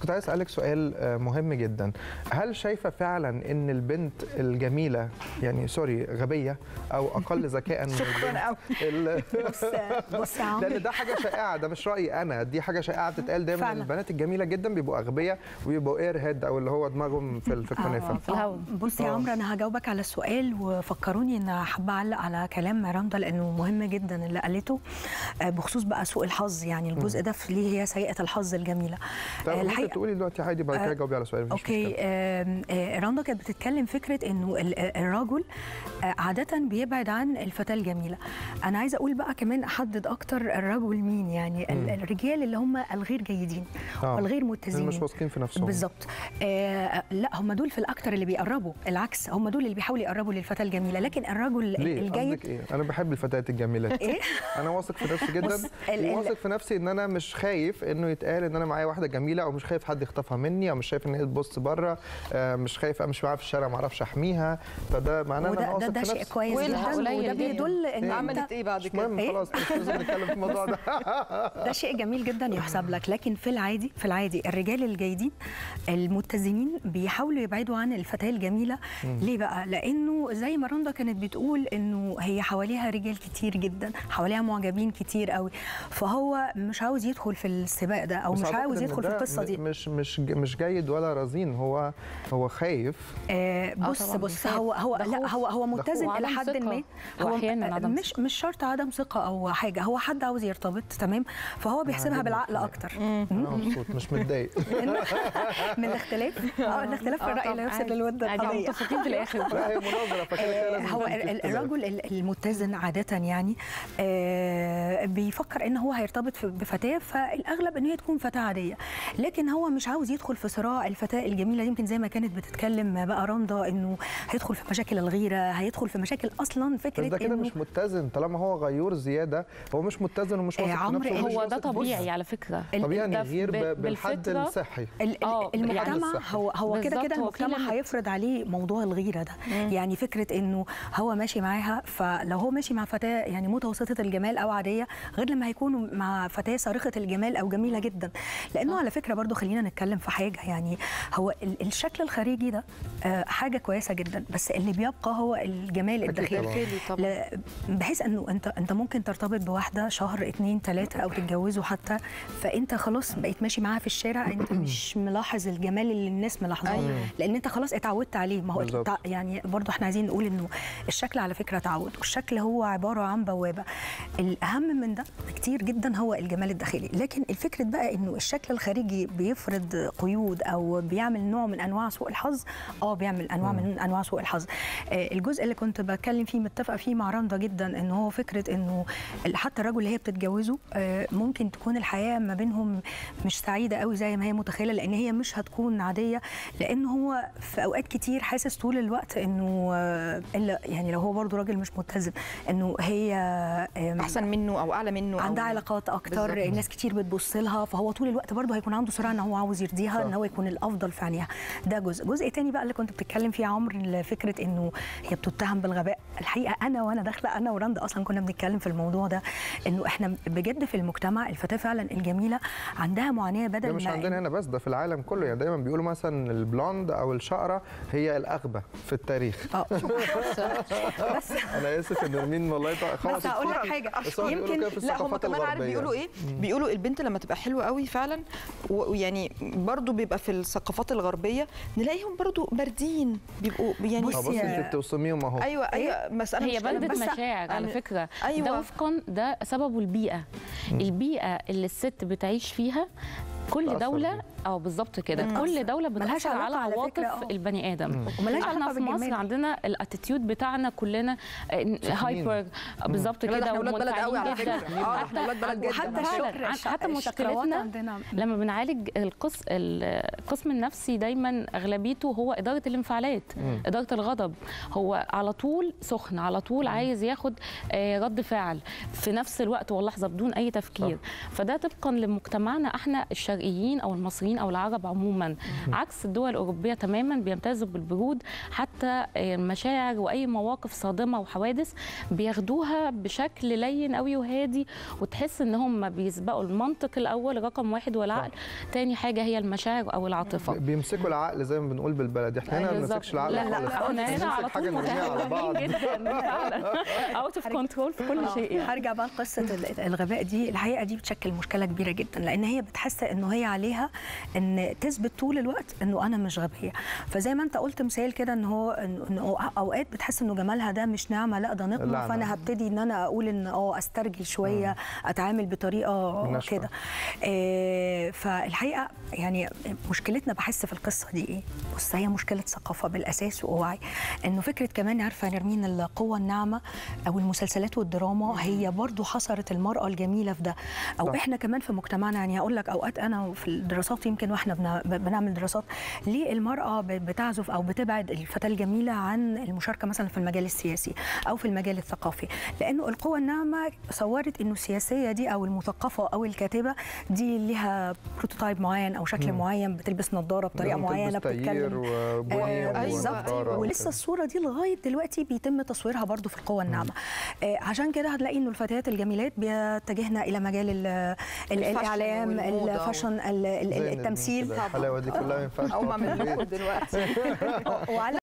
كنت عايز أسألك سؤال آه، مهم جدا. هل شايفة فعلا إن البنت الجميلة يعني سوري غبية أو أقل ذكاء من شكراً البنت أوي. ال- بص لأن ده حاجة شائعة ده مش رأيي أنا دي حاجة شائعة بتتقال دايما فعلا. البنات الجميلة جدا بيبقوا أغبياء وبيبقوا اير هيد أو اللي هو دماغهم في في الكنافه في الهوا. بص يا آه. عمرو أنا هجاوبك على السؤال وفكروني إن حابه أعلق على كلام رندا لأنه مهم جدا اللي قالته آه، بخصوص بقى سوء الحظ. يعني الجزء ده ليه هي سيئة الحظ الجميلة. آه، تقولي دلوقتي عادي بعد كده آه، جاوبي على سؤال مفيش أوكي آه، رندا كانت بتتكلم فكرة إنه ال- الرجل آه، عادة بيبعد عن الفتاة الجميلة. أنا عايزة أقول بقى كمان أحدد أكتر الرجل مين يعني ال- الرجال اللي هم الغير جيدين آه. والغير متزنين. مش واثقين في نفسهم. بالظبط. آه لا هم دول في الأكتر اللي بيقربوا العكس هم دول اللي بيحاولوا يقربوا للفتاة الجميلة. لكن الرجل ليه؟ الجيد إيه؟ أنا بحب الفتيات الجميلات إيه؟ أنا واثق في نفسي جدا وواثق في نفسي إن أنا مش خايف إنه يتقال إن أنا معايا واحدة جميلة أو مش خايف حد يخطفها مني أو مش خايف إن هي تبص بره آه، مش خايف امشي معاها في الشارع ما أعرفش أحميها. فده معناه إن أنا ده, واثق ده شيء كويس جدا وده. بيدل إن أنت عملت إيه بعد كده؟ مهم إيه؟ خلاص مش لازم نتكلم في الموضوع ده. ده شيء جميل جدا يحسب لك. لكن في العادي في العادي الرجال الجيدين المتزنين بيحاولوا يبعدوا عن الفتاة الجميلة. ليه بقى؟ لأنه زي ما رندا كانت بتقول إنه هي حواليها رجال كتير جدا حواليها معجبين كتير قوي فهو مش عاوز يدخل في السباق ده أو مش عاوز يدخل في القصة دي. مش مش مش جيد ولا رزين هو هو خايف. آه بص طبعاً بص بيخاف. هو هو لا. هو هو متزن إلى حد. ما. هو مش مش شرط عدم ثقة أو حاجة. هو حد عاوز يرتبط تمام؟ فهو بيحسبها بالعقل. أكتر. أنا مبسوط مش متضايق. من الاختلاف؟ آه الاختلاف في الرأي لا يفسد للود عادي القضية. متفقين في الآخر. آه، هو. الرجل ال- المتزن عادة يعني آه، بيفكر إن هو هيرتبط بفتاة فالأغلب إن هي تكون فتاة عادية. لكن هو مش عاوز يدخل في صراع الفتاة الجميلة يمكن زي ما كانت بتتكلم بقى رندا إنه هيدخل في مشاكل الغيرة هيدخل في مشاكل أصلا بس فكرة ده كده مش متزن. طالما هو غيور زيادة هو مش متزن ومش واثق في عمرو، نفسه هو ده طبيعي. على فكرة. طبيعي ب- بالحد الصحي. ال- ال- المجتمع. هو هو كده كده المجتمع لم- هيفرض عليه موضوع الغيرة ده. يعني فكرة إنه هو ماشي معاها فلو هو ماشي مع فتاة يعني متوسطة الجمال أو عادية غير لما هيكون مع فتاة صارخه الجمال أو جميلة جدا. لأنه على فكرة برضو خلينا نتكلم في حاجة. يعني هو ال- الشكل الخارجي ده آه، حاجة كويسة جدا. بس اللي بيبقى هو الجمال الداخلي. بحيث إنه أنت أنت ممكن ترتبط بواحدة شهر اتنين تلاتة أو تتجوزوا حتى. فأنت خلاص بقيت ماشي معاها في الشارع. أنت مش ملاحظ الجمال اللي الناس ملاحظاه. أيوة. لأن أنت خلاص اتعودت عليه. ما هو يعني برضو إحنا عايزين نقول إنه الشكل على فكرة تعود. والشكل هو عبارة عن بوابة. الأهم من ده كتير جدا هو الجمال الداخلي. لكن الفكرة بقى إنه الشكل الخارجي بيفرض قيود أو بيعمل نوع من أنواع سوء الحظ. آه بيعمل أنواع من أنواع سوء الحظ. آه، الجزء اللي كنت بتكلم فيه متفقة فيه مع رندا جدا إن هو فكرة إنه حتى الرجل اللي هي بتتجوزه آه، ممكن تكون الحياة ما بينهم مش سعيدة قوي زي ما هي متخيلة لأن هي مش هتكون عادية. لأن هو في أوقات كتير حاسس طول الوقت إنه آه، إلا يعني لو هو برضو راجل مش متزن إنه هي أحسن منه أو أعلى منه عندها علاقات أكتر بالظبط. ناس كتير بتبص لها فهو طول الوقت برضه هيكون عنده صراع إن هو عاوز يرضيها. إن هو يكون الأفضل في عينيها. ده جزء. جزء تاني بقى اللي كنت بتتكلم فيه يا عمرو فكرة إنه هي بتتهم بالغباء. الحقيقة أنا وأنا داخلة أنا ورندا أصلا كنا بنتكلم في الموضوع ده إنه إحنا بجد في المجتمع الفتاة فعلا الجميلة عندها معاناة ده بدل مش ما عندنا هنا بس ده في العالم كله. يعني دايما بيقولوا مثلا البلوند أو الشقرة هي الأغبى في التاريخ. آه. بس. أنا آسف إن نرمين والله خلاص بس هقول لك. حاجة. يمكن لا هم كمان عارف. بيقولوا إيه؟ بيقولوا البنت لما تبقى حلوة قوي فعلا و- ويعني برضو بيبقى في الثقافات الغربية نلاقيهم برضو باردين بيبقوا يعني بص يا- انت بتوصميهم اهو. أيوه أيوه بس أنا هي بس مشاعر على فكرة. أيوة. ده وفقا ده سببه البيئة. البيئة اللي الست بتعيش فيها كل بيها. آه بالظبط كده. كل دولة ملهاش بتأثر علاقة على عواطف آه. البني آدم. وملهاش إحنا علاقة في مصر. عندنا ال attitude بتاعنا كلنا hyper بالظبط كده إحنا ولاد بلد قوي على. جدا آه ولاد بلد جدا. حتى حتى مشكلتنا عندنا. لما بنعالج القسم القسم النفسي دايما أغلبيته هو إدارة الانفعالات إدارة الغضب. هو على طول سخن على طول عايز ياخد آه، رد فعل. في نفس الوقت واللحظة بدون أي تفكير. فده طبقا لمجتمعنا إحنا الشرقي الشرقيين أو المصريين أو العرب عموما. عكس الدول الأوروبية تماما بيمتازوا بالبرود حتى المشاعر وأي مواقف صادمة وحوادث بياخدوها بشكل لين قوي وهادي وتحس إن هم بيسبقوا المنطق الأول رقم واحد والعقل. تاني حاجة هي المشاعر أو العاطفة. بيمسكوا العقل زي ما بنقول بالبلد. إحنا هنا ما. بنمسكش العقل لا لا. إحنا هنا بنمسك على طول على بعض. out of control في كل شيء يعني. هرجع بقى لقصة ال- الغباء دي. الحقيقة دي بتشكل مشكلة كبيرة جدا لأن هي بتحس إنه هي عليها إن تثبت طول الوقت إنه أنا مش غبية. فزي ما أنت قلت مثال كده إن هو انه أوقات بتحس إنه جمالها ده مش نعمه لأ ده نقمة. فأنا هبتدي إن أنا أقول إن آه أسترجل شوية أتعامل بطريقة. كده. آه، فالحقيقة يعني مشكلتنا بحس في القصة دي إيه؟ بص هي مشكلة ثقافة بالأساس ووعي. إنه فكرة كمان عارفة نرمين القوة الناعمة أو المسلسلات والدراما هي برضو حصرت المرأة الجميلة في ده. أو صح. إحنا كمان في مجتمعنا يعني هقول لك أوقات أنا في الدراسات يمكن وإحنا بنعمل دراسات ليه المراه بتعزف أو بتبعد الفتاة الجميلة عن المشاركة مثلا في المجال السياسي أو في المجال الثقافي. لأنه القوه الناعمة صورت إنه السياسية دي أو المثقفة أو الكاتبة دي ليها prototype معين أو شكل معين بتلبس نظارة بطريقة معينة بتتكلم. آه، بالظبط. ولسه. الصورة دي لغاية دلوقتي بيتم تصويرها برضو في القوه الناعمة. آه، عشان كده هتلاقي إنه الفتيات الجميلات بيتجهن إلى مجال ال- ال- ال fashion الإعلام والموضة ال fashion التمثيل. الحلاوة دي كلها ما ينفعش أو ما تقعد في من البيت. لكم دلوقتي وعلى